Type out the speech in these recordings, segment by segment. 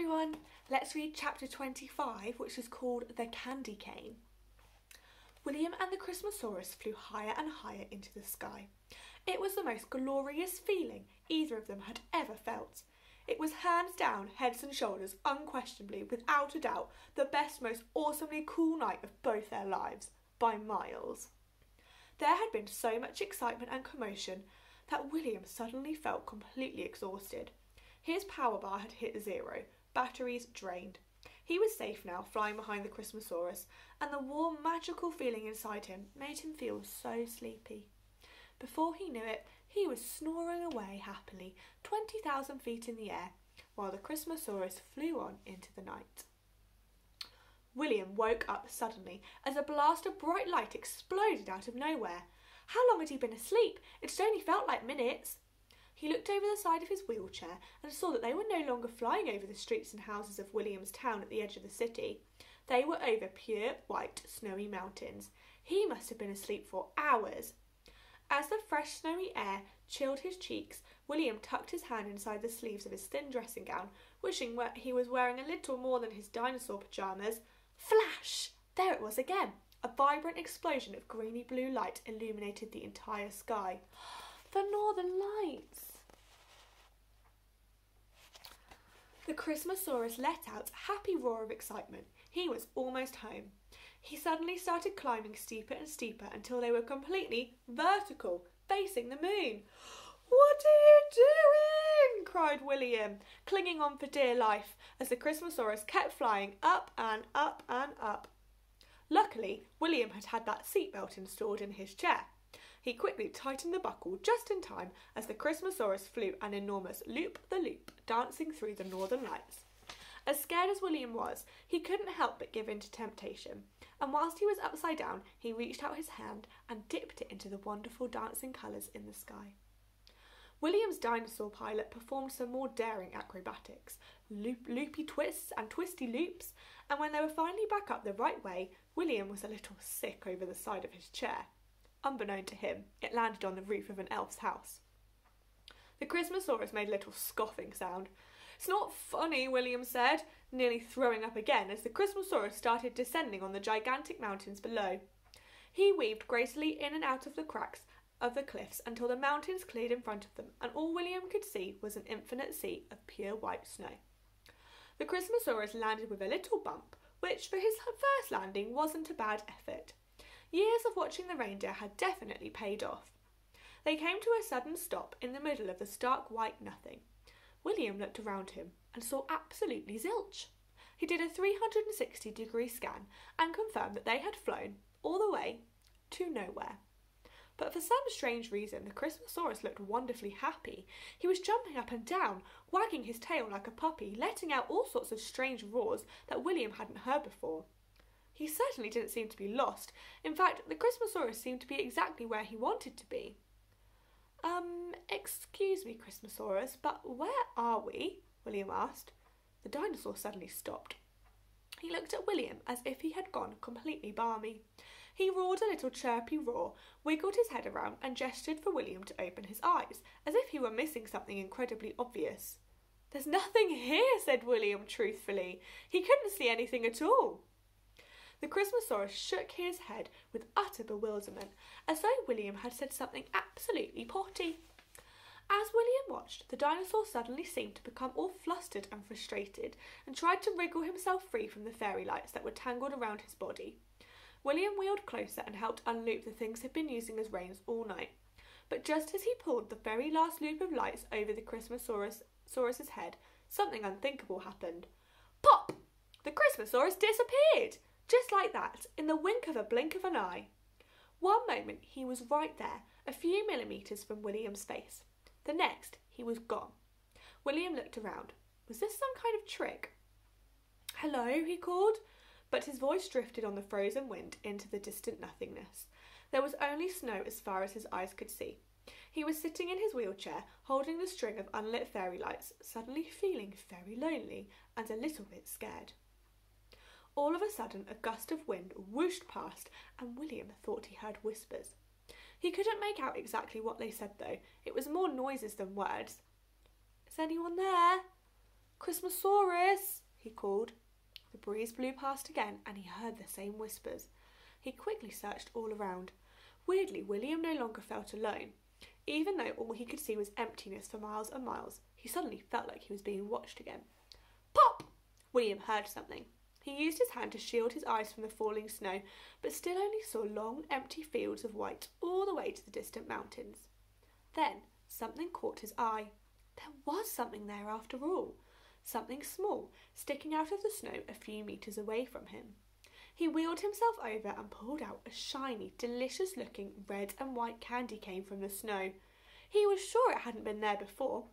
everyone, let's read chapter 25, which is called The Candy Cane. William and the Christmasaurus flew higher and higher into the sky. It was the most glorious feeling either of them had ever felt. It was hands down, heads and shoulders, unquestionably, without a doubt, the best, most awesomely cool night of both their lives, by miles. There had been so much excitement and commotion that William suddenly felt completely exhausted. His power bar had hit zero, batteries drained. He was safe now, flying behind the Christmasaurus, and the warm, magical feeling inside him made him feel so sleepy. Before he knew it, he was snoring away happily, 20,000 feet in the air, while the Christmasaurus flew on into the night. William woke up suddenly as a blast of bright light exploded out of nowhere. How long had he been asleep? It had only felt like minutes. He looked over the side of his wheelchair and saw that they were no longer flying over the streets and houses of Williamstown at the edge of the city. They were over pure white snowy mountains. He must have been asleep for hours. As the fresh snowy air chilled his cheeks, William tucked his hand inside the sleeves of his thin dressing gown, wishing he was wearing a little more than his dinosaur pyjamas. Flash! There it was again. A vibrant explosion of greeny blue light illuminated the entire sky. The Northern Lights! The Christmasaurus let out a happy roar of excitement. He was almost home. He suddenly started climbing steeper and steeper until they were completely vertical, facing the moon. What are you doing? cried William, clinging on for dear life as the Christmasaurus kept flying up and up and up. Luckily, William had had that seatbelt installed in his chair. He quickly tightened the buckle just in time as the Christmasaurus flew an enormous loop the loop, dancing through the northern lights. As scared as William was, he couldn't help but give in to temptation, and whilst he was upside down, he reached out his hand and dipped it into the wonderful dancing colours in the sky. William's dinosaur pilot performed some more daring acrobatics, loop, loopy twists and twisty loops, and when they were finally back up the right way, William was a little sick over the side of his chair. Unbeknown to him, it landed on the roof of an elf's house. The Christmasaurus made a little scoffing sound. It's not funny, William said, nearly throwing up again as the Christmasaurus started descending on the gigantic mountains below. He weaved gracefully in and out of the cracks of the cliffs until the mountains cleared in front of them, and all William could see was an infinite sea of pure white snow. The Christmasaurus landed with a little bump, which for his first landing wasn't a bad effort. Years of watching the reindeer had definitely paid off. They came to a sudden stop in the middle of the stark white nothing. William looked around him and saw absolutely zilch. He did a 360 degree scan and confirmed that they had flown all the way to nowhere. But for some strange reason, the Christmasaurus looked wonderfully happy. He was jumping up and down, wagging his tail like a puppy, letting out all sorts of strange roars that William hadn't heard before. He certainly didn't seem to be lost. In fact, the Christmasaurus seemed to be exactly where he wanted to be. Um, excuse me, Christmasaurus, but where are we? William asked. The dinosaur suddenly stopped. He looked at William as if he had gone completely balmy. He roared a little chirpy roar, wiggled his head around, and gestured for William to open his eyes, as if he were missing something incredibly obvious. There's nothing here, said William truthfully. He couldn't see anything at all. The Christmasaurus shook his head with utter bewilderment, as though William had said something absolutely potty. As William watched, the dinosaur suddenly seemed to become all flustered and frustrated, and tried to wriggle himself free from the fairy lights that were tangled around his body. William wheeled closer and helped unloop the things he'd been using as reins all night. But just as he pulled the very last loop of lights over the Christmasaurus's head, something unthinkable happened. Pop! The Christmasaurus disappeared! Just like that, in the wink of a blink of an eye. One moment he was right there, a few millimetres from William's face. The next, he was gone. William looked around. Was this some kind of trick? Hello, he called, but his voice drifted on the frozen wind into the distant nothingness. There was only snow as far as his eyes could see. He was sitting in his wheelchair, holding the string of unlit fairy lights, suddenly feeling very lonely and a little bit scared. All of a sudden, a gust of wind whooshed past, and William thought he heard whispers. He couldn't make out exactly what they said, though. It was more noises than words. Is anyone there? Christmasaurus, he called. The breeze blew past again and he heard the same whispers. He quickly searched all around. Weirdly, William no longer felt alone. Even though all he could see was emptiness for miles and miles, he suddenly felt like he was being watched again. Pop! William heard something. He used his hand to shield his eyes from the falling snow, but still only saw long, empty fields of white all the way to the distant mountains. Then something caught his eye. There was something there after all, something small, sticking out of the snow a few metres away from him. He wheeled himself over and pulled out a shiny, delicious looking red and white candy cane from the snow. He was sure it hadn't been there before.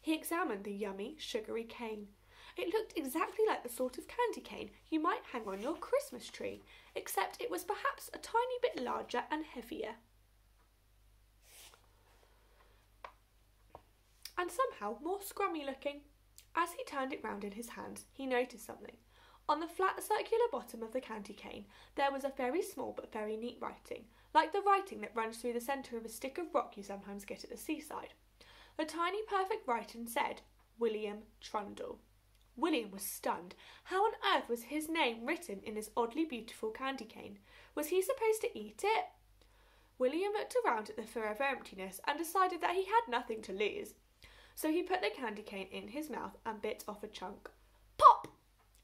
He examined the yummy, sugary cane. It looked exactly like the sort of candy cane you might hang on your Christmas tree, except it was perhaps a tiny bit larger and heavier. And somehow more scrummy looking. As he turned it round in his hands, he noticed something. On the flat circular bottom of the candy cane, there was a very small but very neat writing, like the writing that runs through the centre of a stick of rock you sometimes get at the seaside. The tiny perfect writing said, William Trundle. William was stunned. How on earth was his name written in this oddly beautiful candy cane? Was he supposed to eat it? William looked around at the forever emptiness and decided that he had nothing to lose. So he put the candy cane in his mouth and bit off a chunk. Pop!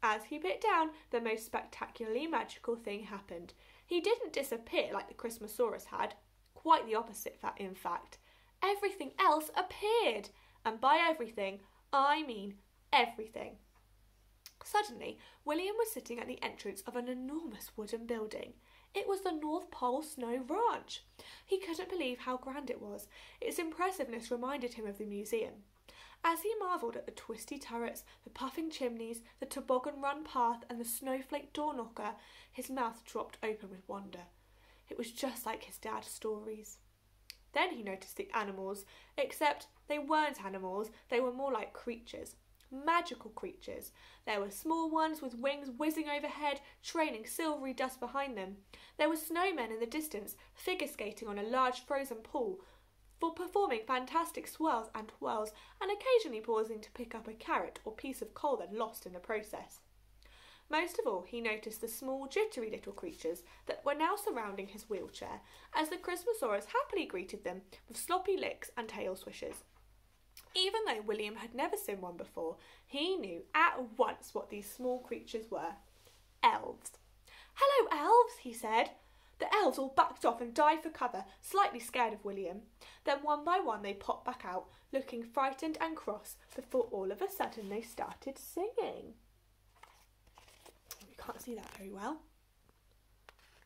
As he bit down, the most spectacularly magical thing happened. He didn't disappear like the Christmasaurus had. Quite the opposite, in fact. Everything else appeared. And by everything, I mean everything. Suddenly, William was sitting at the entrance of an enormous wooden building. It was the North Pole Snow Ranch. He couldn't believe how grand it was. Its impressiveness reminded him of the museum. As he marvelled at the twisty turrets, the puffing chimneys, the toboggan run path, and the snowflake door knocker, his mouth dropped open with wonder. It was just like his dad's stories. Then he noticed the animals, except they weren't animals, they were more like creatures magical creatures. There were small ones with wings whizzing overhead, trailing silvery dust behind them. There were snowmen in the distance, figure skating on a large frozen pool, for performing fantastic swirls and twirls, and occasionally pausing to pick up a carrot or piece of coal they'd lost in the process. Most of all, he noticed the small, jittery little creatures that were now surrounding his wheelchair, as the Christmasaurus happily greeted them with sloppy licks and tail swishes. Even though William had never seen one before, he knew at once what these small creatures were elves. Hello, elves, he said. The elves all backed off and dived for cover, slightly scared of William. Then one by one they popped back out, looking frightened and cross, before all of a sudden they started singing. You can't see that very well.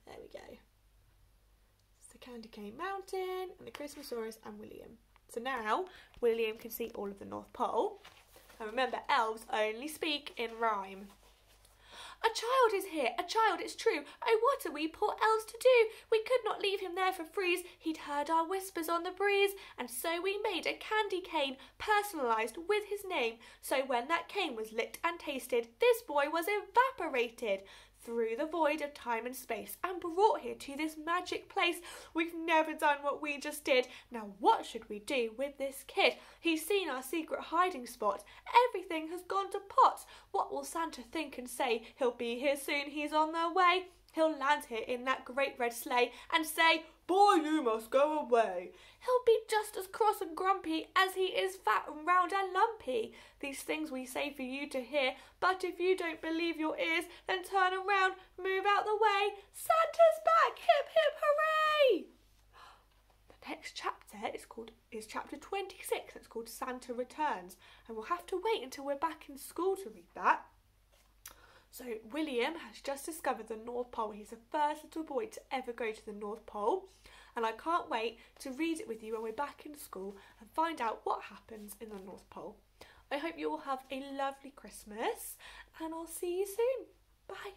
There we go. It's the Candy Cane Mountain and the Christmasaurus and William. So now William can see all of the North Pole. And remember, elves only speak in rhyme. A child is here, a child, it's true. Oh, what are we poor elves to do? We could not leave him there for freeze. He'd heard our whispers on the breeze, and so we made a candy cane, personalised with his name. So when that cane was licked and tasted, this boy was evaporated through the void of time and space and brought here to this magic place. We've never done what we just did. Now, what should we do with this kid? He's seen our secret hiding spot. Everything has gone to pot. What will Santa think and say? He'll be here soon. He's on the way. He'll land here in that great red sleigh and say, Boy, you must go away. He'll be just as cross and grumpy as he is fat and round and lumpy. These things we say for you to hear, but if you don't believe your ears, then turn around, move out the way. Santa's back! Hip hip hooray! The next chapter is called is chapter 26. It's called Santa Returns, and we'll have to wait until we're back in school to read that. So, William has just discovered the North Pole. He's the first little boy to ever go to the North Pole, and I can't wait to read it with you when we're back in school and find out what happens in the North Pole. I hope you all have a lovely Christmas, and I'll see you soon. Bye.